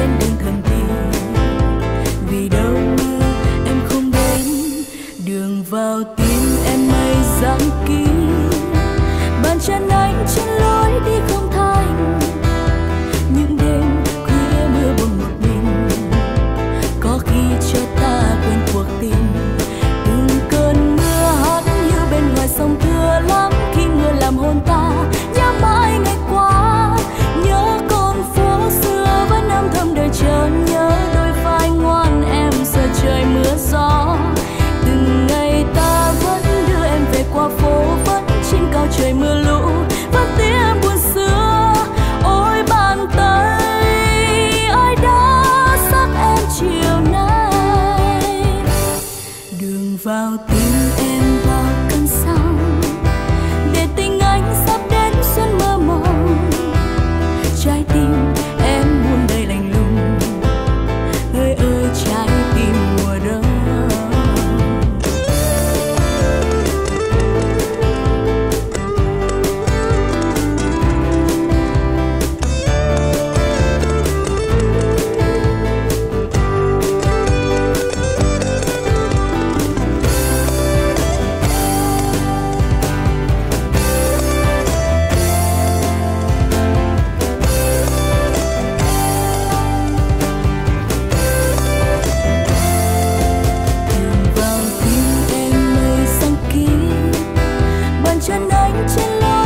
trên đường thần kỳ. Vì đâu em không đến? Đường vào tim em mây giăng kín bàn chân anh trên lối đi không 否定 chân anh trên lối.